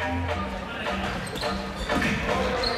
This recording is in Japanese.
Thank you.